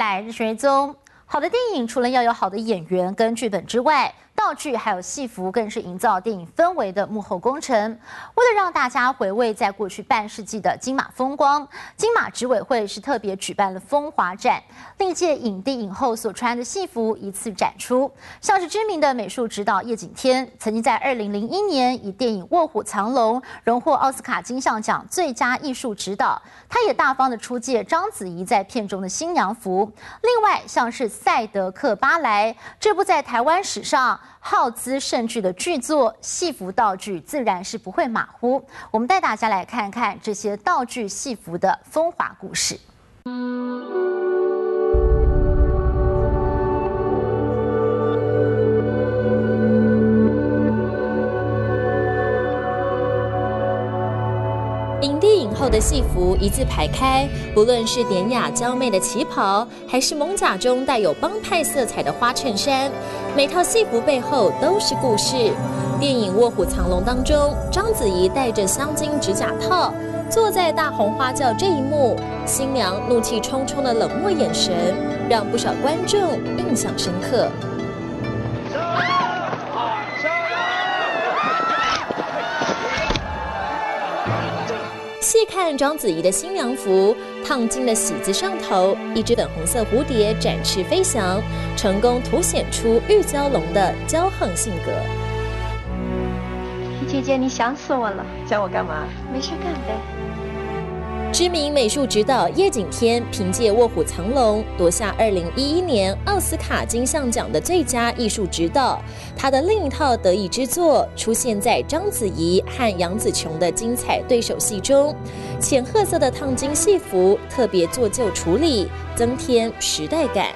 来日追踪。好的电影除了要有好的演员跟剧本之外，道具还有戏服更是营造电影氛围的幕后工程。为了让大家回味在过去半世纪的金马风光，金马执委会是特别举办了风华展，历届影帝影后所穿的戏服一次展出。像是知名的美术指导叶景天，曾经在二零零一年以电影《卧虎藏龙》荣获奥斯卡金像奖最佳艺术指导，他也大方的出借章子怡在片中的新娘服。另外，像是《赛德克巴莱》这部在台湾史上。耗资甚巨的剧作，戏服道具自然是不会马虎。我们带大家来看看这些道具戏服的风华故事。后的戏服一字排开，不论是典雅娇媚的旗袍，还是蒙甲中带有帮派色彩的花衬衫，每套戏服背后都是故事。电影《卧虎藏龙》当中，章子怡戴着镶金指甲套，坐在大红花轿这一幕，新娘怒气冲冲的冷漠眼神，让不少观众印象深刻。细看章子怡的新娘服，烫金的喜字上头，一只粉红色蝴蝶展翅飞翔，成功凸显出玉娇龙的骄横性格。姐姐，你想死我了，想我干嘛？没事干呗。知名美术指导叶景天凭借《卧虎藏龙》夺下二零一一年奥斯卡金像奖的最佳艺术指导。他的另一套得意之作出现在章子怡和杨紫琼的精彩对手戏中，浅褐色的烫金戏服特别做旧处理，增添时代感。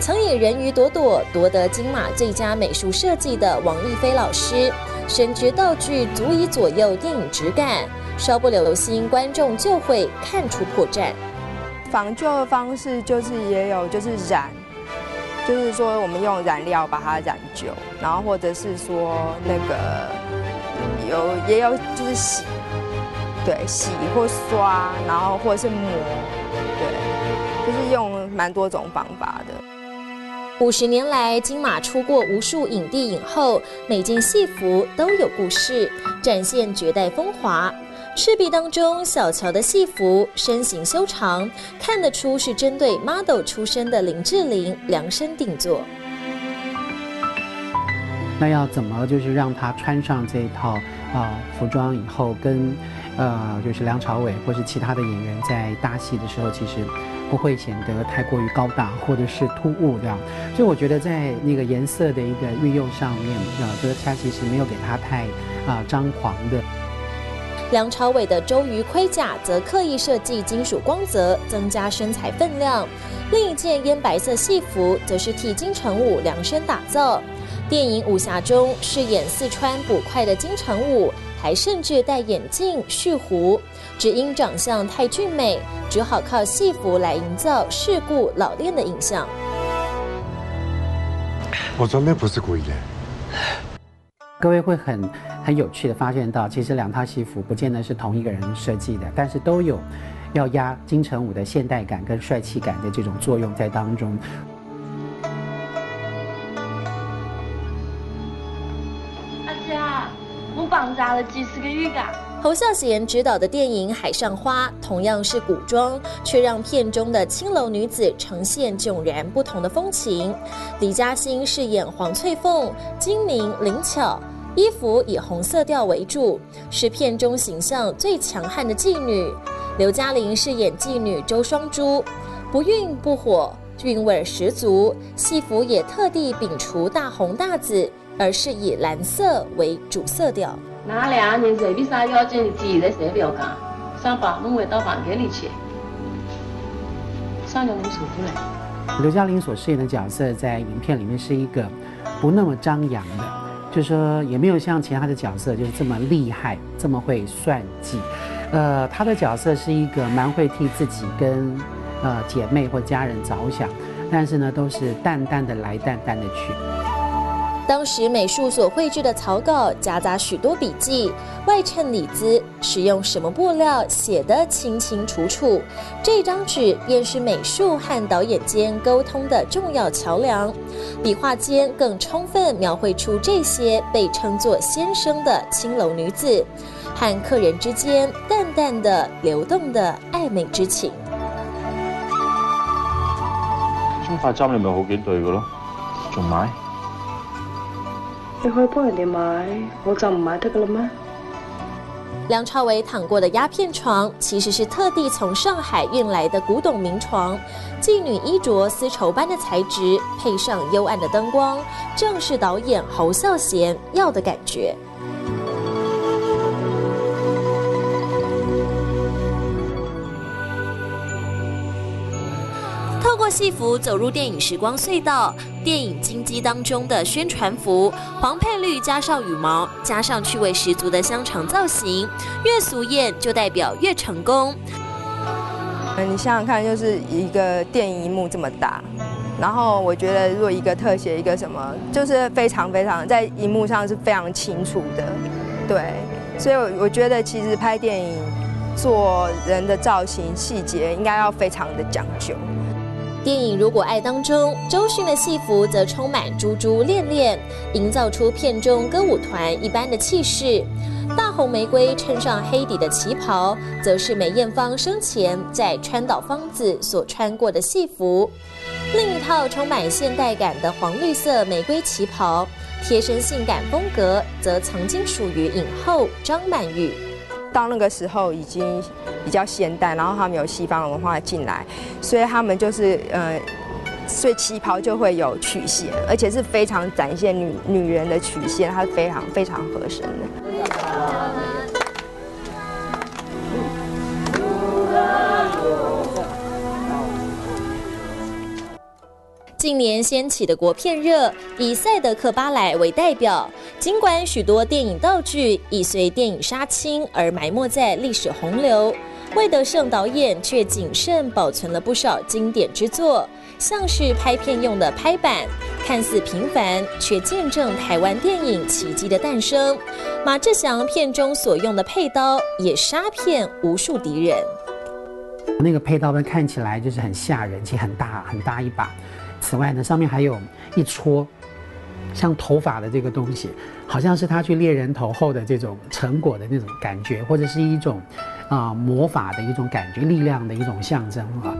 曾以人鱼朵朵夺得金马最佳美术设计的王亦菲老师，深知道具足以左右电影质感。稍不留心，观众就会看出破绽。仿旧的方式就是也有，就是染，就是说我们用染料把它染旧，然后或者是说那个有也有就是洗，对，洗或刷，然后或者是磨，对，就是用蛮多种方法的。五十年来，金马出过无数影帝影后，每件戏服都有故事，展现绝代风华。赤壁当中，小乔的戏服身形修长，看得出是针对 model 出身的林志玲量身定做。那要怎么就是让她穿上这一套啊服装以后，跟呃就是梁朝伟或是其他的演员在搭戏的时候，其实不会显得太过于高大或者是突兀这样。所以我觉得在那个颜色的一个运用上面，啊，就是他其实没有给他太啊张狂的。梁朝伟的周瑜盔甲则刻意设计金属光泽，增加身材分量。另一件烟白色戏服则是替金城武量身打造。电影武侠中饰演四川捕快的金城武，还甚至戴眼镜、蓄胡，只因长相太俊美，只好靠戏服来营造世故老练的印象。我真的不是故意的。各位会很很有趣的发现到，其实两套戏服不见得是同一个人设计的，但是都有要压金城武的现代感跟帅气感的这种作用在当中。阿姐，我绑扎了几十个月噶。侯孝贤执导的电影《海上花》同样是古装，却让片中的青楼女子呈现迥然不同的风情。李嘉欣饰演黄翠凤，精明灵巧。衣服以红色调为主，是片中形象最强悍的妓女。刘嘉玲饰演妓女周双珠，不孕不火，韵味十足。戏服也特地摒除大红大紫，而是以蓝色为主色调。那两年随便啥要紧，自己在谁不要讲，上班弄回到房间里去，上就能出来。刘嘉玲所饰演的角色在影片里面是一个不那么张扬的。就说也没有像其他的角色就是这么厉害，这么会算计。呃，他的角色是一个蛮会替自己跟呃姐妹或家人着想，但是呢，都是淡淡的来，淡淡的去。当时美术所绘制的草稿夹杂许多笔记，外衬里子，使用什么布料写得清清楚楚。这张纸便是美术和导演间沟通的重要桥梁，笔画间更充分描绘出这些被称作先生的青楼女子和客人之间淡淡的流动的暧昧之情。中块衫你咪好几对嘅咯，仲买？你可以帮人哋买，我就唔买得噶啦咩？梁朝伟躺过的鸦片床，其实是特地从上海运来的古董名床，妓女衣着丝绸般的材质，配上幽暗的灯光，正是导演侯孝贤要的感觉。过戏服走入电影时光隧道，电影《金鸡》当中的宣传服，黄配绿加上羽毛，加上趣味十足的香肠造型，越俗艳就代表越成功。嗯，你想想看，就是一个电影荧幕这么大，然后我觉得如果一个特写一个什么，就是非常非常在荧幕上是非常清楚的，对，所以我觉得其实拍电影做人的造型细节应该要非常的讲究。电影《如果爱》当中，周迅的戏服则充满珠珠恋恋，营造出片中歌舞团一般的气势。大红玫瑰衬上黑底的旗袍，则是梅艳芳生前在川岛芳子所穿过的戏服。另一套充满现代感的黄绿色玫瑰旗袍，贴身性感风格，则曾经属于影后张曼玉。到那个时候已经比较现代，然后他们有西方文化进来，所以他们就是呃，所以旗袍就会有曲线，而且是非常展现女女人的曲线，它是非常非常合身的。近年掀起的国片热，以《赛德克·巴莱》为代表。尽管许多电影道具已随电影杀青而埋没在历史洪流，魏德胜导演却谨慎保存了不少经典之作，像是拍片用的拍板，看似平凡，却见证台湾电影奇迹的诞生。马志祥片中所用的配刀，也杀骗无数敌人。那个配刀呢，看起来就是很吓人，且很大很大一把。此外呢，上面还有一撮像头发的这个东西，好像是他去猎人头后的这种成果的那种感觉，或者是一种啊魔法的一种感觉，力量的一种象征啊。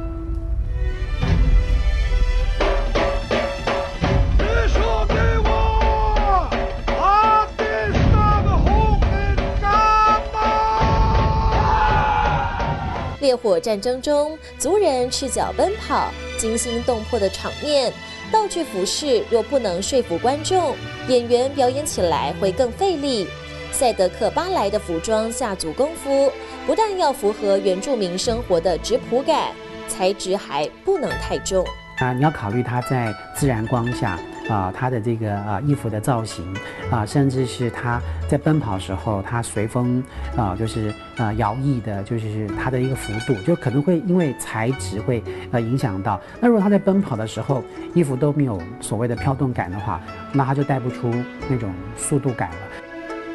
烈火战争中，族人赤脚奔跑，惊心动魄的场面，道具服饰若不能说服观众，演员表演起来会更费力。赛德克巴莱的服装下足功夫，不但要符合原住民生活的质朴感，材质还不能太重。啊，你要考虑它在自然光下。啊，他的这个啊衣服的造型啊，甚至是他在奔跑时候，他随风啊，就是啊摇曳的，就是他的一个幅度，就可能会因为材质会呃影响到。那如果他在奔跑的时候，衣服都没有所谓的飘动感的话，那他就带不出那种速度感了。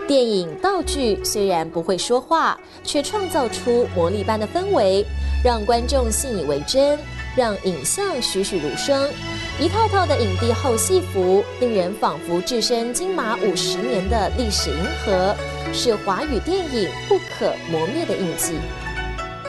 电影道具虽然不会说话，却创造出魔力般的氛围，让观众信以为真，让影像栩栩如生。一套套的影帝后戏服，令人仿佛置身金马五十年的历史银河，是华语电影不可磨灭的印记。